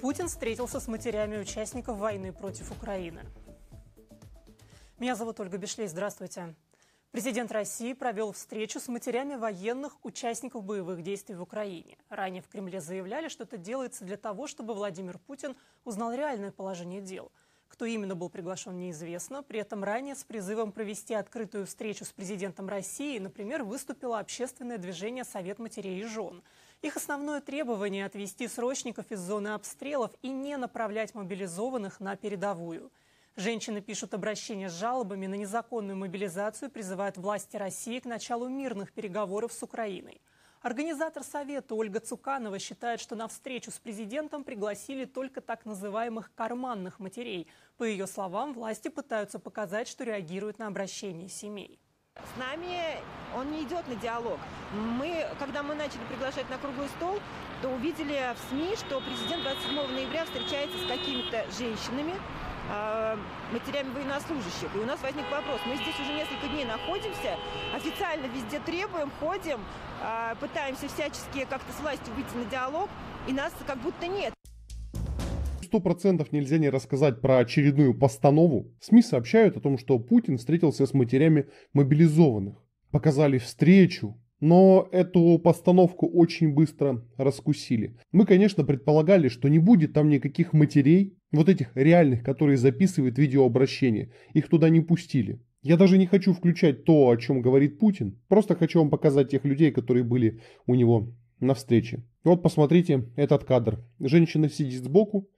Путин встретился с матерями участников войны против Украины. Меня зовут Ольга Бишлей. Здравствуйте. Президент России провел встречу с матерями военных участников боевых действий в Украине. Ранее в Кремле заявляли, что это делается для того, чтобы Владимир Путин узнал реальное положение дел. Кто именно был приглашен, неизвестно. При этом ранее с призывом провести открытую встречу с президентом России, например, выступило общественное движение «Совет матерей и жен». Их основное требование – отвести срочников из зоны обстрелов и не направлять мобилизованных на передовую – Женщины пишут обращение с жалобами на незаконную мобилизацию, призывают власти России к началу мирных переговоров с Украиной. Организатор Совета Ольга Цуканова считает, что на встречу с президентом пригласили только так называемых карманных матерей. По ее словам, власти пытаются показать, что реагируют на обращение семей. С нами он не идет на диалог. Мы, когда мы начали приглашать на круглый стол, то увидели в СМИ, что президент 27 ноября встречается с какими-то женщинами, а, матерями военнослужащих. И у нас возник вопрос, мы здесь уже несколько дней находимся, официально везде требуем, ходим, а, пытаемся всячески как-то с властью выйти на диалог, и нас как будто нет. Сто процентов нельзя не рассказать про очередную постанову. СМИ сообщают о том, что Путин встретился с матерями мобилизованных. Показали встречу, но эту постановку очень быстро раскусили. Мы, конечно, предполагали, что не будет там никаких матерей, вот этих реальных, которые записывают видеообращение. Их туда не пустили. Я даже не хочу включать то, о чем говорит Путин. Просто хочу вам показать тех людей, которые были у него на встрече. Вот посмотрите этот кадр. Женщина сидит сбоку.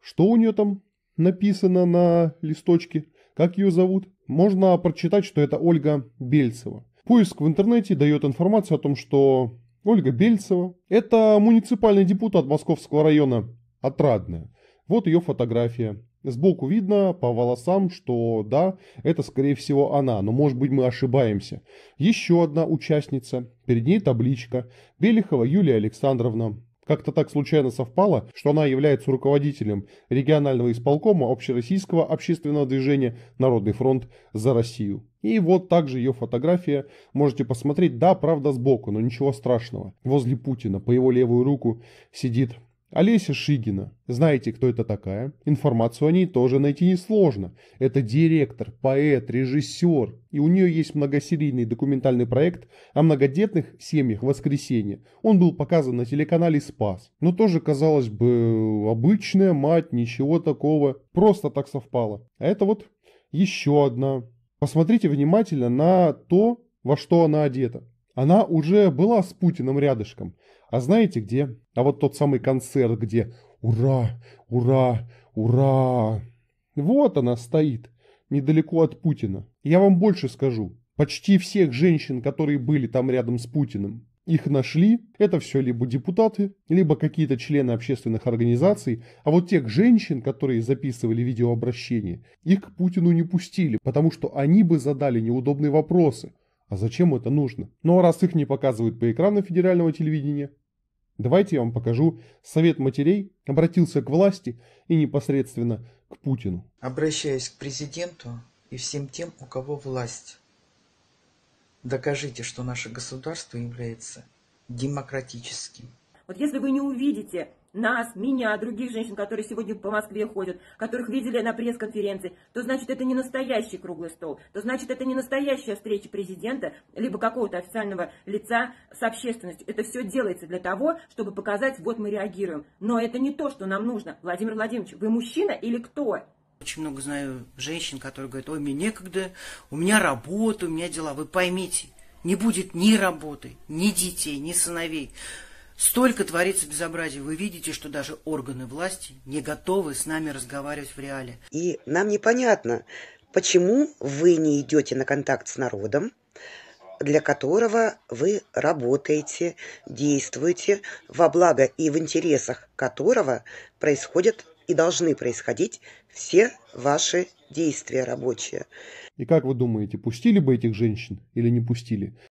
Что у нее там написано на листочке? Как ее зовут? Можно прочитать, что это Ольга Бельцева. Поиск в интернете дает информацию о том, что Ольга Бельцева – это муниципальный депутат Московского района Отрадная. Вот ее фотография. Сбоку видно по волосам, что да, это скорее всего она, но может быть мы ошибаемся. Еще одна участница, перед ней табличка, Белихова Юлия Александровна. Как-то так случайно совпало, что она является руководителем регионального исполкома общероссийского общественного движения «Народный фронт за Россию». И вот также ее фотография. Можете посмотреть, да, правда сбоку, но ничего страшного. Возле Путина по его левую руку сидит Олеся Шигина. Знаете, кто это такая? Информацию о ней тоже найти несложно. Это директор, поэт, режиссер. И у нее есть многосерийный документальный проект о многодетных семьях «Воскресенье». Он был показан на телеканале «Спас». Но тоже, казалось бы, обычная мать, ничего такого. Просто так совпало. А это вот еще одна. Посмотрите внимательно на то, во что она одета. Она уже была с Путиным рядышком. А знаете где? А вот тот самый концерт, где «Ура! Ура! Ура!» Вот она стоит, недалеко от Путина. Я вам больше скажу. Почти всех женщин, которые были там рядом с Путиным, их нашли. Это все либо депутаты, либо какие-то члены общественных организаций. А вот тех женщин, которые записывали видеообращение, их к Путину не пустили, потому что они бы задали неудобные вопросы. А зачем это нужно? Ну а раз их не показывают по экрану федерального телевидения, давайте я вам покажу. Совет матерей обратился к власти и непосредственно к Путину. Обращаясь к президенту и всем тем, у кого власть, докажите, что наше государство является демократическим. Вот если вы не увидите нас, меня, других женщин, которые сегодня по Москве ходят, которых видели на пресс-конференции, то значит это не настоящий круглый стол, то значит это не настоящая встреча президента, либо какого-то официального лица с общественностью. Это все делается для того, чтобы показать, вот мы реагируем. Но это не то, что нам нужно. Владимир Владимирович, вы мужчина или кто? Очень много знаю женщин, которые говорят, ой, мне некогда, у меня работа, у меня дела. Вы поймите, не будет ни работы, ни детей, ни сыновей. Столько творится безобразия. Вы видите, что даже органы власти не готовы с нами разговаривать в реале. И нам непонятно, почему вы не идете на контакт с народом, для которого вы работаете, действуете, во благо и в интересах которого происходят и должны происходить все ваши действия рабочие. И как вы думаете, пустили бы этих женщин или не пустили?